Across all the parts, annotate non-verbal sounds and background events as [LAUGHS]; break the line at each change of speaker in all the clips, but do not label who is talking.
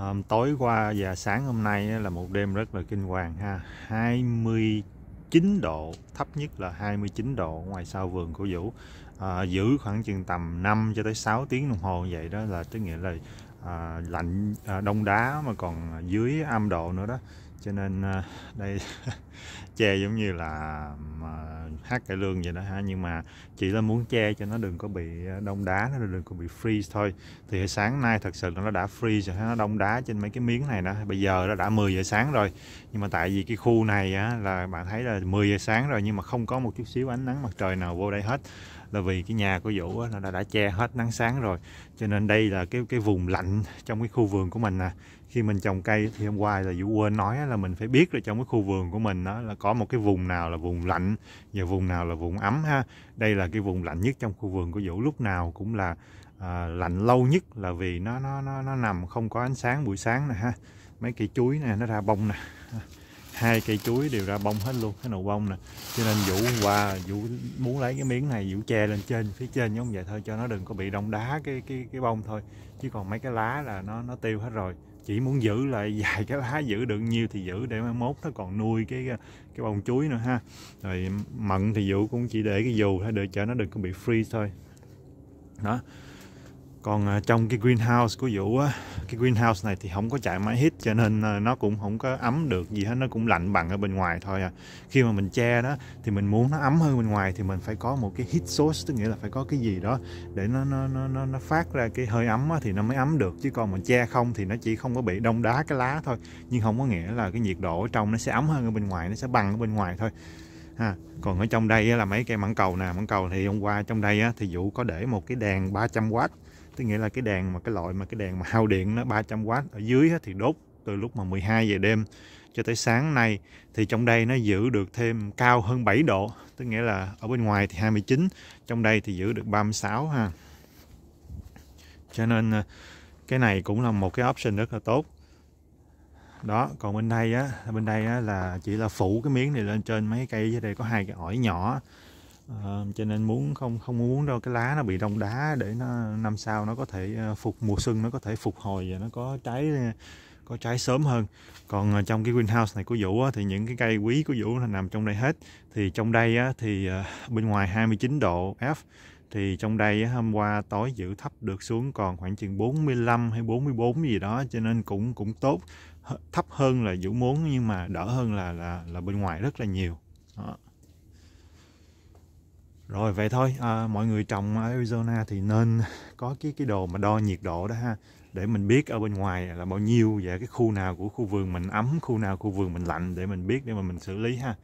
À, tối qua và sáng hôm nay là một đêm rất là kinh hoàng ha. 29 độ thấp nhất là 29 độ ngoài sau vườn của Vũ. À, giữ khoảng chừng tầm 5 cho tới 6 tiếng đồng hồ vậy đó là tức nghĩa là à, lạnh à, đông đá mà còn dưới âm độ nữa đó cho nên à, đây [LAUGHS] che giống như là à, hát cải lương vậy đó ha nhưng mà chỉ là muốn che cho nó đừng có bị à, đông đá nó đừng có bị freeze thôi. Thì sáng nay thật sự là nó đã freeze rồi nó đông đá trên mấy cái miếng này đó. Bây giờ nó đã 10 giờ sáng rồi. Nhưng mà tại vì cái khu này á, là bạn thấy là 10 giờ sáng rồi nhưng mà không có một chút xíu ánh nắng mặt trời nào vô đây hết. Là vì cái nhà của Vũ nó đã, đã che hết nắng sáng rồi. Cho nên đây là cái cái vùng lạnh trong cái khu vườn của mình nè khi mình trồng cây thì hôm qua là Vũ quên nói là mình phải biết là trong cái khu vườn của mình đó là có một cái vùng nào là vùng lạnh và vùng nào là vùng ấm ha. Đây là cái vùng lạnh nhất trong khu vườn của Vũ. Lúc nào cũng là à, lạnh lâu nhất là vì nó nó nó nó nằm không có ánh sáng buổi sáng nè ha. Mấy cây chuối nè nó ra bông nè hai cây chuối đều ra bông hết luôn, cái nụ bông nè. Cho nên vũ qua, vũ muốn lấy cái miếng này, vũ che lên trên, phía trên giống vậy thôi, cho nó đừng có bị đông đá cái cái cái bông thôi. Chứ còn mấy cái lá là nó nó tiêu hết rồi. Chỉ muốn giữ lại [LAUGHS] vài cái lá giữ được nhiêu thì giữ để mai mốt nó còn nuôi cái cái bông chuối nữa ha. Rồi mận thì vũ cũng chỉ để cái dù thôi, để cho nó đừng có bị freeze thôi. Đó còn à, trong cái greenhouse của Vũ á cái greenhouse này thì không có chạy máy hít cho nên à, nó cũng không có ấm được gì hết nó cũng lạnh bằng ở bên ngoài thôi à. Khi mà mình che đó thì mình muốn nó ấm hơn bên ngoài thì mình phải có một cái heat source tức nghĩa là phải có cái gì đó để nó nó nó nó, nó phát ra cái hơi ấm á, thì nó mới ấm được. Chứ còn mình che không thì nó chỉ không có bị đông đá cái lá thôi. Nhưng không có nghĩa là cái nhiệt độ ở trong nó sẽ ấm hơn ở bên ngoài nó sẽ bằng ở bên ngoài thôi. Ha còn ở trong đây là mấy cây mãng cầu nè. Mãng cầu thì hôm qua trong đây thì Vũ có để một cái đèn 300W tức nghĩa là cái đèn mà, cái loại mà cái đèn mà hao điện nó 300W ở dưới thì đốt từ lúc mà 12 giờ đêm cho tới sáng nay. Thì trong đây nó giữ được thêm cao hơn 7 độ, tức nghĩa là ở bên ngoài thì 29 trong đây thì giữ được 36 ha. Cho nên ờ, cái này cũng là một cái option rất là tốt. Đó, còn bên đây á, bên đây á là chỉ là phủ cái miếng này lên trên mấy cây, dưới đây có hai cái ỏi nhỏ à, cho nên muốn không không muốn đâu cái lá nó bị đông đá để nó năm sau nó có thể ờ, phục mùa xuân nó có thể phục hồi và nó có trái ờ, có trái sớm hơn. Còn trong cái greenhouse này của Vũ á, thì những cái cây quý của Vũ là nằm trong đây hết. Thì trong đây á, thì bên ngoài 29 độ F thì trong đây hôm qua tối giữ thấp được xuống còn khoảng chừng 45 hay 44 gì đó cho nên cũng cũng tốt. Thấp hơn là Vũ muốn nhưng mà đỡ hơn là là là bên ngoài rất là nhiều. Đó. Rồi vậy thôi, à, mọi người trồng Arizona thì nên [LAUGHS] có cái cái đồ mà đo nhiệt độ đó ha. Để mình biết ở bên ngoài là bao nhiêu và cái khu nào của khu vườn mình ấm, khu nào khu vườn mình lạnh để mình biết để mà mình xử lý ha.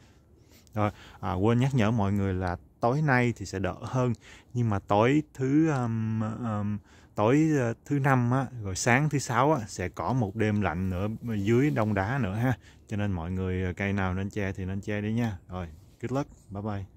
Rồi, à, quên nhắc nhở mọi người là tối nay thì sẽ đỡ hơn. Nhưng mà tối thứ um, um, tối ờ, thứ năm á, rồi sáng thứ sáu á, sẽ có một đêm lạnh nữa dưới đông đá nữa ha. Cho nên mọi người ờ, cây nào nên che thì nên che đi nha. Rồi good luck. Bye bye.